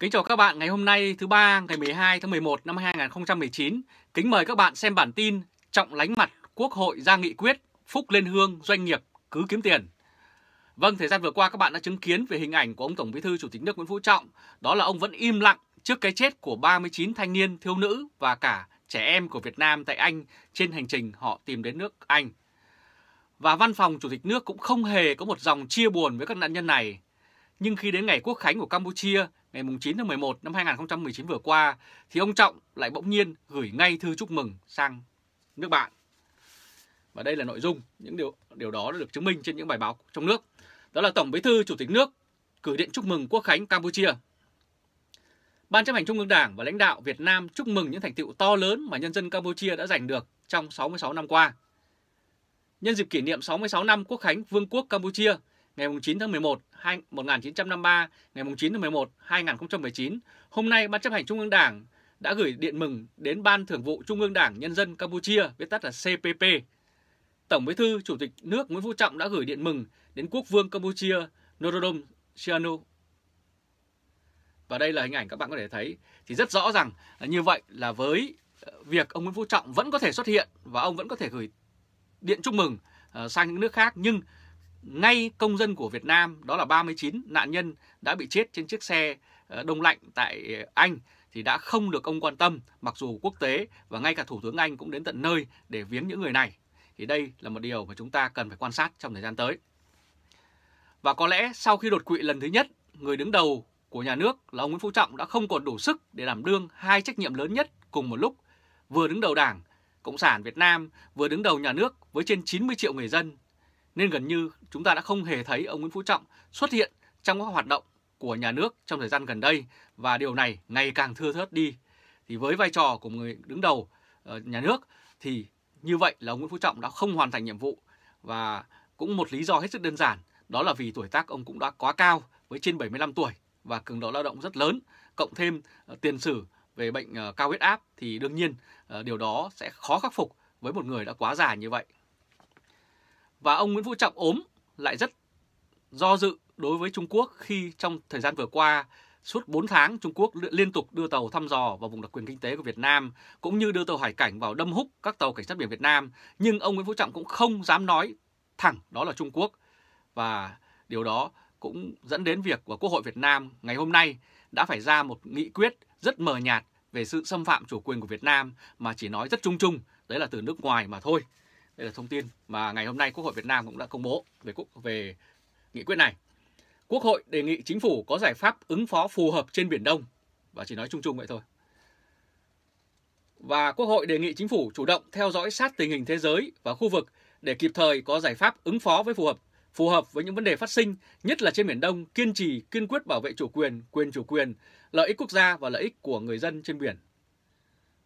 Kính chào các bạn ngày hôm nay thứ ba ngày 12 tháng 11 năm 2019. Kính mời các bạn xem bản tin Trọng lánh mặt Quốc hội ra nghị quyết Phúc lên hương doanh nghiệp cứ kiếm tiền. Vâng, thời gian vừa qua các bạn đã chứng kiến về hình ảnh của ông Tổng Bí thư Chủ tịch nước Nguyễn Phú Trọng. Đó là ông vẫn im lặng trước cái chết của 39 thanh niên thiếu nữ và cả trẻ em của Việt Nam tại Anh trên hành trình họ tìm đến nước Anh. Và văn phòng Chủ tịch nước cũng không hề có một dòng chia buồn với các nạn nhân này. Nhưng khi đến ngày quốc khánh của Campuchia ngày 9 tháng 11 năm 2019 vừa qua, thì ông Trọng lại bỗng nhiên gửi ngay thư chúc mừng sang nước bạn. Và đây là nội dung, những điều điều đó đã được chứng minh trên những bài báo trong nước. Đó là Tổng Bí thư Chủ tịch nước gửi điện chúc mừng Quốc khánh Campuchia. Ban chấp hành Trung ương Đảng và lãnh đạo Việt Nam chúc mừng những thành tựu to lớn mà nhân dân Campuchia đã giành được trong 66 năm qua. Nhân dịp kỷ niệm 66 năm Quốc khánh Vương quốc Campuchia, ngày 9 tháng 11 1953, ngày 9 tháng 11 2019, hôm nay Ban chấp hành Trung ương Đảng đã gửi điện mừng đến Ban Thường vụ Trung ương Đảng Nhân dân Campuchia, viết tắt là CPP. Tổng Bí thư Chủ tịch nước Nguyễn Phú Trọng đã gửi điện mừng đến Quốc vương Campuchia Norodom Sihanouk. Và đây là hình ảnh các bạn có thể thấy thì rất rõ rằng là như vậy là với ờ, việc ông Nguyễn Phú Trọng vẫn có thể xuất hiện và ông vẫn có thể gửi điện chúc mừng ờ, sang những nước khác nhưng ngay công dân của Việt Nam đó là 39 nạn nhân đã bị chết trên chiếc xe ờ, đông lạnh tại ờ, Anh thì đã không được ông quan tâm mặc dù quốc tế và ngay cả Thủ tướng Anh cũng đến tận nơi để viếng những người này. Thì đây là một điều mà chúng ta cần phải quan sát trong thời gian tới. Và có lẽ sau khi đột quỵ lần thứ nhất, người đứng đầu của nhà nước là ông Nguyễn Phú Trọng đã không còn đủ sức để đảm đương hai trách nhiệm lớn nhất cùng một lúc, vừa đứng đầu Đảng, Cộng sản Việt Nam, vừa đứng đầu nhà nước với trên 90 triệu người dân. Nên gần như chúng ta đã không hề thấy ông Nguyễn Phú Trọng xuất hiện trong các hoạt động của nhà nước trong thời gian gần đây và điều này ngày càng thưa thớt đi. Thì với vai trò của người đứng đầu ờ, nhà nước thì như vậy là ông Nguyễn Phú Trọng đã không hoàn thành nhiệm vụ và cũng một lý do hết sức đơn giản đó là vì tuổi tác ông cũng đã quá cao với trên 75 tuổi và cường độ lao động rất lớn, cộng thêm ờ, tiền sử về bệnh ờ, cao huyết áp thì đương nhiên điều đó sẽ khó khắc phục với một người đã quá già như vậy. Và ông Nguyễn Phú Trọng ốm lại rất do dự đối với Trung Quốc khi trong thời gian vừa qua Suốt 4 tháng, Trung Quốc liên tục đưa tàu thăm dò vào vùng đặc quyền kinh tế của Việt Nam, cũng như đưa tàu hải cảnh vào đâm húc các tàu cảnh sát biển Việt Nam. Nhưng ông Nguyễn Phú Trọng cũng không dám nói thẳng đó là Trung Quốc. Và điều đó cũng dẫn đến việc của Quốc hội Việt Nam ngày hôm nay đã phải ra một nghị quyết rất mờ nhạt về sự xâm phạm chủ quyền của Việt Nam mà chỉ nói rất chung chung, đấy là từ nước ngoài mà thôi. Đây là thông tin mà ngày hôm nay Quốc hội Việt Nam cũng đã công bố về quốc về nghị quyết này. Quốc hội đề nghị chính phủ có giải pháp ứng phó phù hợp trên Biển Đông và chỉ nói chung chung vậy thôi. Và Quốc hội đề nghị chính phủ chủ động theo dõi sát tình hình thế giới và khu vực để kịp thời có giải pháp ứng phó với phù hợp phù hợp với những vấn đề phát sinh, nhất là trên Biển Đông, kiên trì, kiên quyết bảo vệ chủ quyền, quyền chủ quyền, lợi ích quốc gia và lợi ích của người dân trên biển.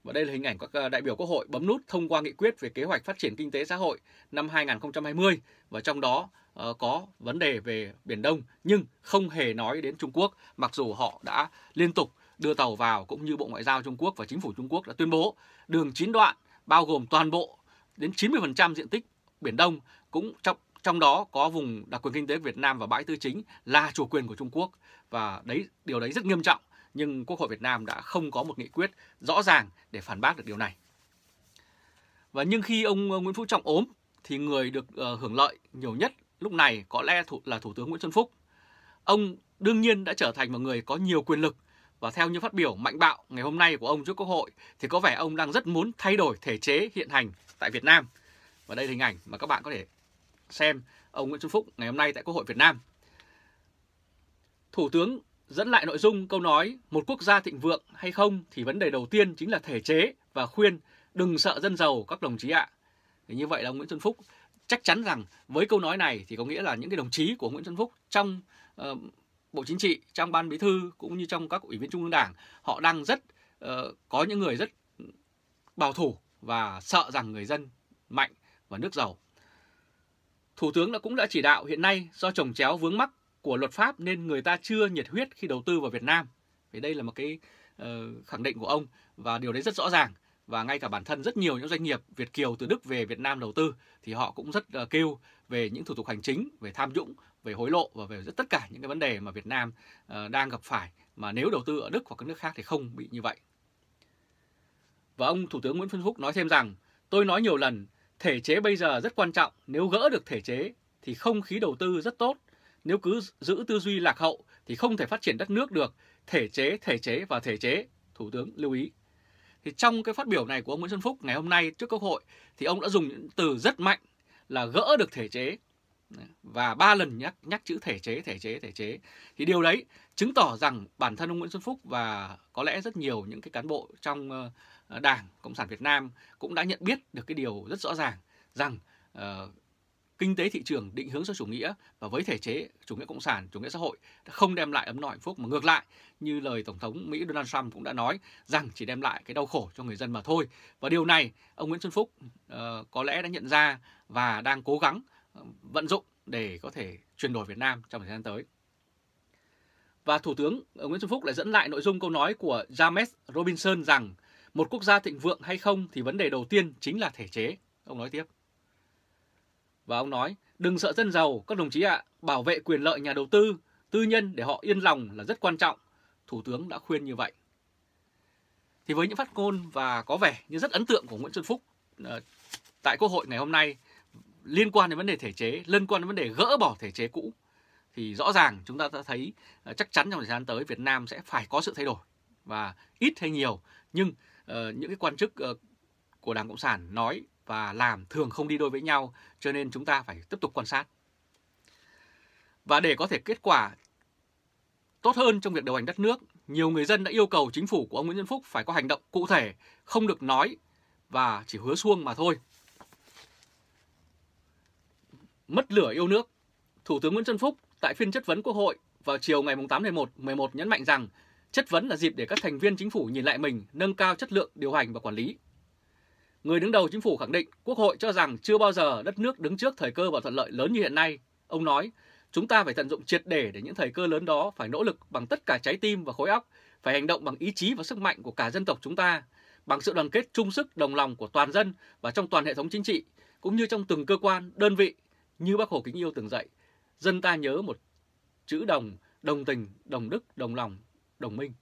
Và đây là hình ảnh các ờ, đại biểu Quốc hội bấm nút thông qua nghị quyết về kế hoạch phát triển kinh tế xã hội năm 2020 và trong đó ờ, có vấn đề về Biển Đông, nhưng không hề nói đến Trung Quốc, mặc dù họ đã liên tục đưa tàu vào cũng như Bộ Ngoại giao Trung Quốc và chính phủ Trung Quốc đã tuyên bố. Đường chín đoạn bao gồm toàn bộ đến 90% diện tích Biển Đông, cũng trong trong đó có vùng đặc quyền kinh tế Việt Nam và bãi tư chính là chủ quyền của Trung Quốc. Và đấy, điều đấy rất nghiêm trọng nhưng Quốc hội Việt Nam đã không có một nghị quyết rõ ràng để phản bác được điều này. Và nhưng khi ông ờ, Nguyễn Phú Trọng ốm thì người được ờ, hưởng lợi nhiều nhất lúc này có lẽ là Thủ tướng Nguyễn Xuân Phúc. Ông đương nhiên đã trở thành một người có nhiều quyền lực và theo như phát biểu mạnh bạo ngày hôm nay của ông trước Quốc hội thì có vẻ ông đang rất muốn thay đổi thể chế hiện hành tại Việt Nam. Và đây là hình ảnh mà các bạn có thể xem ông Nguyễn Xuân Phúc ngày hôm nay tại Quốc hội Việt Nam. Thủ tướng dẫn lại nội dung câu nói một quốc gia thịnh vượng hay không thì vấn đề đầu tiên chính là thể chế và khuyên đừng sợ dân giàu các đồng chí ạ. Thì như vậy là ông Nguyễn Xuân Phúc chắc chắn rằng với câu nói này thì có nghĩa là những cái đồng chí của Nguyễn Xuân Phúc trong uh, Bộ Chính trị, trong Ban Bí thư cũng như trong các ủy viên Trung ương Đảng, họ đang rất uh, có những người rất bảo thủ và sợ rằng người dân mạnh và nước giàu. Thủ tướng đã cũng đã chỉ đạo hiện nay do trồng chéo vướng mắc của luật pháp nên người ta chưa nhiệt huyết khi đầu tư vào Việt Nam. Thì đây là một cái uh, khẳng định của ông và điều đấy rất rõ ràng và ngay cả bản thân rất nhiều những doanh nghiệp Việt kiều từ Đức về Việt Nam đầu tư thì họ cũng rất uh, kêu về những thủ tục hành chính, về tham nhũng, về hối lộ và về rất tất cả những cái vấn đề mà Việt Nam uh, đang gặp phải mà nếu đầu tư ở Đức hoặc các nước khác thì không bị như vậy. Và ông Thủ tướng Nguyễn Xuân Phúc nói thêm rằng, tôi nói nhiều lần, thể chế bây giờ rất quan trọng, nếu gỡ được thể chế thì không khí đầu tư rất tốt, nếu cứ giữ tư duy lạc hậu thì không thể phát triển đất nước được, thể chế, thể chế và thể chế, Thủ tướng lưu ý. Thì trong cái phát biểu này của ông Nguyễn Xuân Phúc ngày hôm nay trước Quốc hội thì ông đã dùng những từ rất mạnh là gỡ được thể chế và ba lần nhắc nhắc chữ thể chế thể chế thể chế thì điều đấy chứng tỏ rằng bản thân ông Nguyễn Xuân Phúc và có lẽ rất nhiều những cái cán bộ trong ờ, Đảng Cộng sản Việt Nam cũng đã nhận biết được cái điều rất rõ ràng rằng uh, kinh tế thị trường định hướng cho chủ nghĩa và với thể chế chủ nghĩa cộng sản, chủ nghĩa xã hội không đem lại ấm no hạnh phúc mà ngược lại như lời tổng thống Mỹ Donald Trump cũng đã nói rằng chỉ đem lại cái đau khổ cho người dân mà thôi. Và điều này ông Nguyễn Xuân Phúc uh, có lẽ đã nhận ra và đang cố gắng uh, vận dụng để có thể chuyển đổi Việt Nam trong thời gian tới. Và Thủ tướng ờ, Nguyễn Xuân Phúc lại dẫn lại nội dung câu nói của James Robinson rằng một quốc gia thịnh vượng hay không thì vấn đề đầu tiên chính là thể chế. Ông nói tiếp. Và ông nói, đừng sợ dân giàu, các đồng chí ạ, bảo vệ quyền lợi nhà đầu tư, tư nhân để họ yên lòng là rất quan trọng. Thủ tướng đã khuyên như vậy. Thì với những phát ngôn và có vẻ như rất ấn tượng của Nguyễn Xuân Phúc ờ, tại Quốc hội ngày hôm nay liên quan đến vấn đề thể chế, liên quan đến vấn đề gỡ bỏ thể chế cũ, thì rõ ràng chúng ta đã thấy ờ, chắc chắn trong thời gian tới Việt Nam sẽ phải có sự thay đổi và ít hay nhiều nhưng uh, những cái quan chức uh, của Đảng Cộng sản nói và làm thường không đi đôi với nhau, cho nên chúng ta phải tiếp tục quan sát. Và để có thể kết quả tốt hơn trong việc điều hành đất nước, nhiều người dân đã yêu cầu chính phủ của ông Nguyễn Xuân Phúc phải có hành động cụ thể, không được nói và chỉ hứa suông mà thôi. Mất lửa yêu nước, Thủ tướng Nguyễn Xuân Phúc tại phiên chất vấn Quốc hội vào chiều ngày 8 tháng 11, 11 nhấn mạnh rằng chất vấn là dịp để các thành viên chính phủ nhìn lại mình, nâng cao chất lượng điều hành và quản lý. Người đứng đầu chính phủ khẳng định Quốc hội cho rằng chưa bao giờ đất nước đứng trước thời cơ và thuận lợi lớn như hiện nay. Ông nói, chúng ta phải tận dụng triệt để để những thời cơ lớn đó phải nỗ lực bằng tất cả trái tim và khối óc, phải hành động bằng ý chí và sức mạnh của cả dân tộc chúng ta, bằng sự đoàn kết chung sức đồng lòng của toàn dân và trong toàn hệ thống chính trị, cũng như trong từng cơ quan, đơn vị, như bác Hồ kính yêu từng dạy. Dân ta nhớ một chữ đồng, đồng tình, đồng đức, đồng lòng, đồng minh.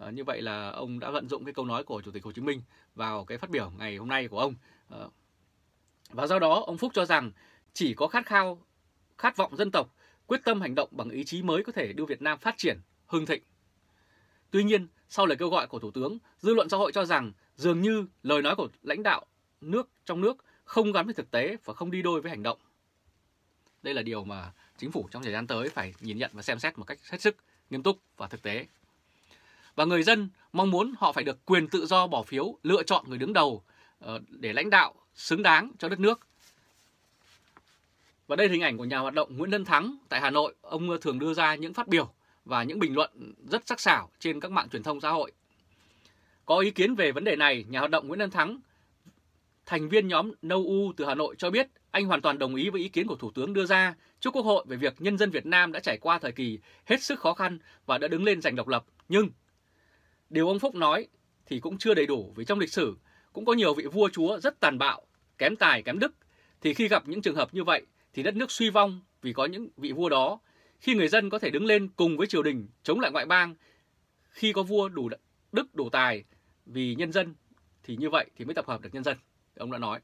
À, như vậy là ông đã vận dụng cái câu nói của Chủ tịch Hồ Chí Minh vào cái phát biểu ngày hôm nay của ông. À, và do đó ông Phúc cho rằng chỉ có khát khao, khát vọng dân tộc, quyết tâm hành động bằng ý chí mới có thể đưa Việt Nam phát triển, hưng thịnh. Tuy nhiên, sau lời kêu gọi của Thủ tướng, dư luận xã hội cho rằng dường như lời nói của lãnh đạo nước trong nước không gắn với thực tế và không đi đôi với hành động. Đây là điều mà chính phủ trong thời gian tới phải nhìn nhận và xem xét một cách hết sức nghiêm túc và thực tế. Và người dân mong muốn họ phải được quyền tự do bỏ phiếu lựa chọn người đứng đầu ờ, để lãnh đạo xứng đáng cho đất nước. Và đây là hình ảnh của nhà hoạt động Nguyễn Lân Thắng tại Hà Nội. Ông ờ, thường đưa ra những phát biểu và những bình luận rất sắc sảo trên các mạng truyền thông xã hội. Có ý kiến về vấn đề này, nhà hoạt động Nguyễn Lân Thắng, thành viên nhóm No U từ Hà Nội cho biết anh hoàn toàn đồng ý với ý kiến của Thủ tướng đưa ra trước Quốc hội về việc nhân dân Việt Nam đã trải qua thời kỳ hết sức khó khăn và đã đứng lên giành độc lập. Nhưng Điều ông Phúc nói thì cũng chưa đầy đủ vì trong lịch sử cũng có nhiều vị vua chúa rất tàn bạo, kém tài, kém đức. Thì khi gặp những trường hợp như vậy thì đất nước suy vong vì có những vị vua đó. Khi người dân có thể đứng lên cùng với triều đình chống lại ngoại bang, khi có vua đủ đức, đủ tài vì nhân dân thì như vậy thì mới tập hợp được nhân dân. Ông đã nói.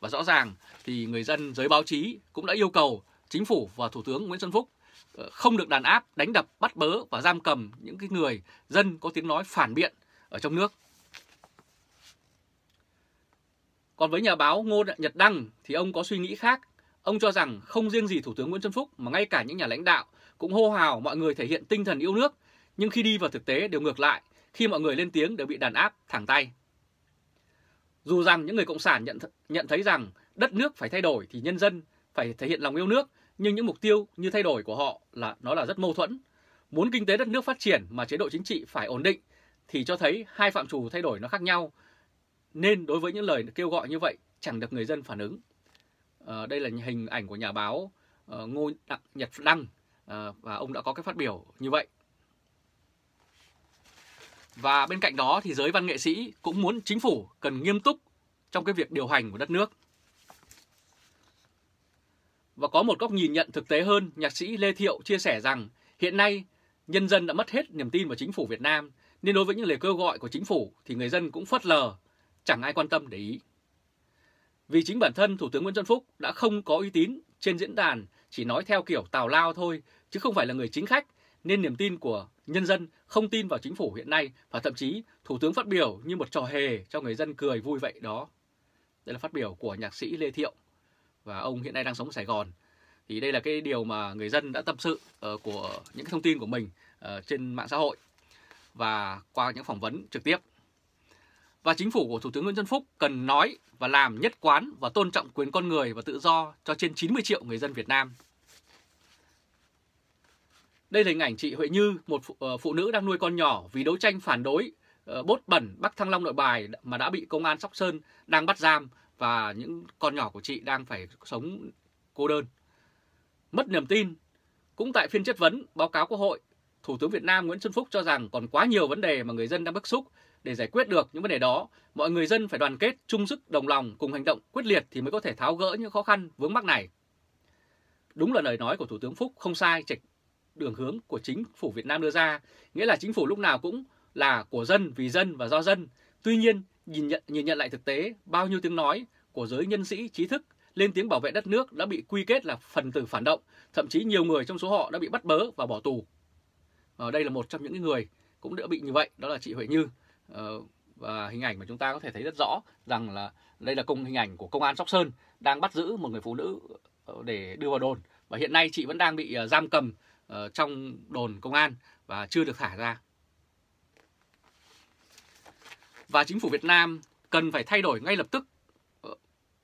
Và rõ ràng thì người dân giới báo chí cũng đã yêu cầu chính phủ và Thủ tướng Nguyễn Xuân Phúc ờ, không được đàn áp, đánh đập, bắt bớ và giam cầm những cái người dân có tiếng nói phản biện ở trong nước. Còn với nhà báo Ngô Nhật Đăng thì ông có suy nghĩ khác. Ông cho rằng không riêng gì Thủ tướng Nguyễn Xuân Phúc mà ngay cả những nhà lãnh đạo cũng hô hào mọi người thể hiện tinh thần yêu nước, nhưng khi đi vào thực tế đều ngược lại, khi mọi người lên tiếng đều bị đàn áp thẳng tay. Dù rằng những người cộng sản nhận th nhận thấy rằng đất nước phải thay đổi thì nhân dân phải thể hiện lòng yêu nước nhưng những mục tiêu như thay đổi của họ là nó là rất mâu thuẫn. Muốn kinh tế đất nước phát triển mà chế độ chính trị phải ổn định thì cho thấy hai phạm trù thay đổi nó khác nhau. Nên đối với những lời kêu gọi như vậy chẳng được người dân phản ứng. À, đây là hình ảnh của nhà báo uh, Ngô Đặng Nhật Đăng à, và ông đã có cái phát biểu như vậy. Và bên cạnh đó thì giới văn nghệ sĩ cũng muốn chính phủ cần nghiêm túc trong cái việc điều hành của đất nước. Và có một góc nhìn nhận thực tế hơn, nhạc sĩ Lê Thiệu chia sẻ rằng hiện nay nhân dân đã mất hết niềm tin vào chính phủ Việt Nam, nên đối với những lời kêu gọi của chính phủ thì người dân cũng phớt lờ, chẳng ai quan tâm để ý. Vì chính bản thân Thủ tướng Nguyễn Xuân Phúc đã không có uy tín trên diễn đàn, chỉ nói theo kiểu tào lao thôi, chứ không phải là người chính khách, nên niềm tin của nhân dân không tin vào chính phủ hiện nay và thậm chí Thủ tướng phát biểu như một trò hề cho người dân cười vui vậy đó. Đây là phát biểu của nhạc sĩ Lê Thiệu và ông hiện nay đang sống ở Sài Gòn. Thì đây là cái điều mà người dân đã tâm sự uh, của những cái thông tin của mình uh, trên mạng xã hội và qua những phỏng vấn trực tiếp. Và chính phủ của Thủ tướng Nguyễn Xuân Phúc cần nói và làm nhất quán và tôn trọng quyền con người và tự do cho trên 90 triệu người dân Việt Nam. Đây là hình ảnh chị Huệ Như, một phụ, uh, phụ nữ đang nuôi con nhỏ vì đấu tranh phản đối uh, bốt bẩn Bắc Thăng Long nội bài mà đã bị công an Sóc Sơn đang bắt giam và những con nhỏ của chị đang phải sống cô đơn. Mất niềm tin. Cũng tại phiên chất vấn báo cáo Quốc hội, Thủ tướng Việt Nam Nguyễn Xuân Phúc cho rằng còn quá nhiều vấn đề mà người dân đang bức xúc để giải quyết được những vấn đề đó, mọi người dân phải đoàn kết, chung sức, đồng lòng cùng hành động quyết liệt thì mới có thể tháo gỡ những khó khăn vướng mắc này. Đúng là lời nói của Thủ tướng Phúc không sai, trạch đường hướng của chính phủ Việt Nam đưa ra, nghĩa là chính phủ lúc nào cũng là của dân, vì dân và do dân. Tuy nhiên, nhìn nhận, nhìn nhận lại thực tế, bao nhiêu tiếng nói của giới nhân sĩ, trí thức lên tiếng bảo vệ đất nước đã bị quy kết là phần tử phản động, thậm chí nhiều người trong số họ đã bị bắt bớ và bỏ tù. Ở đây là một trong những người cũng đã bị như vậy, đó là chị Huệ Như. Ờ, và hình ảnh mà chúng ta có thể thấy rất rõ rằng là đây là công hình ảnh của công an Sóc Sơn đang bắt giữ một người phụ nữ ờ, để đưa vào đồn và hiện nay chị vẫn đang bị ờ, giam cầm trong đồn công an và chưa được thả ra. Và chính phủ Việt Nam cần phải thay đổi ngay lập tức ờ,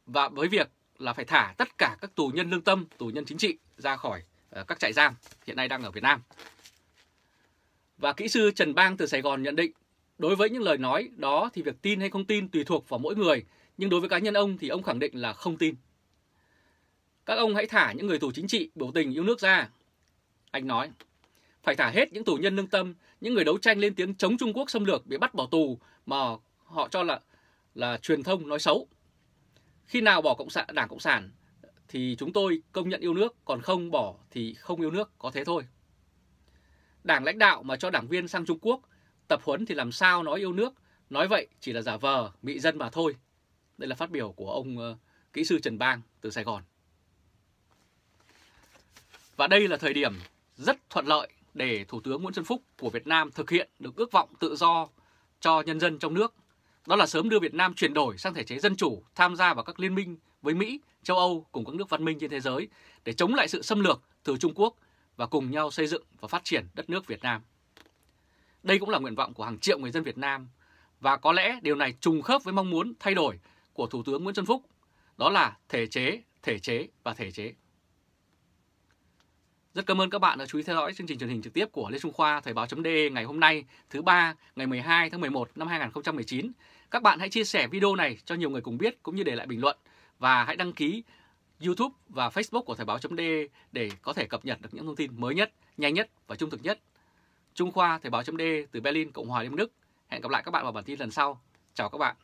và với việc là phải thả tất cả các tù nhân lương tâm, tù nhân chính trị ra khỏi ờ, các trại giam hiện nay đang ở Việt Nam. Và kỹ sư Trần Bang từ Sài Gòn nhận định Đối với những lời nói đó thì việc tin hay không tin tùy thuộc vào mỗi người, nhưng đối với cá nhân ông thì ông khẳng định là không tin. Các ông hãy thả những người tù chính trị biểu tình yêu nước ra. Anh nói, phải thả hết những tù nhân lương tâm, những người đấu tranh lên tiếng chống Trung Quốc xâm lược bị bắt bỏ tù mà họ cho là là truyền thông nói xấu. Khi nào bỏ cộng sản Đảng cộng sản thì chúng tôi công nhận yêu nước, còn không bỏ thì không yêu nước, có thế thôi. Đảng lãnh đạo mà cho đảng viên sang Trung Quốc Tập huấn thì làm sao nói yêu nước, nói vậy chỉ là giả vờ, mị dân mà thôi. Đây là phát biểu của ông ờ, kỹ sư Trần Bang từ Sài Gòn. Và đây là thời điểm rất thuận lợi để Thủ tướng Nguyễn Xuân Phúc của Việt Nam thực hiện được ước vọng tự do cho nhân dân trong nước. Đó là sớm đưa Việt Nam chuyển đổi sang thể chế dân chủ, tham gia vào các liên minh với Mỹ, châu Âu cùng các nước văn minh trên thế giới để chống lại sự xâm lược từ Trung Quốc và cùng nhau xây dựng và phát triển đất nước Việt Nam. Đây cũng là nguyện vọng của hàng triệu người dân Việt Nam và có lẽ điều này trùng khớp với mong muốn thay đổi của Thủ tướng Nguyễn Xuân Phúc, đó là thể chế, thể chế và thể chế. Rất cảm ơn các bạn đã chú ý theo dõi chương trình truyền hình trực tiếp của Lê Trung Khoa Thời báo.de ngày hôm nay thứ ba ngày 12 tháng 11 năm 2019. Các bạn hãy chia sẻ video này cho nhiều người cùng biết cũng như để lại bình luận và hãy đăng ký YouTube và Facebook của Thời báo.de để có thể cập nhật được những thông tin mới nhất, nhanh nhất và trung thực nhất Trung Khoa Thời báo .de từ Berlin, Cộng hòa Liên bang Đức. Hẹn gặp lại các bạn vào bản tin lần sau. Chào các bạn.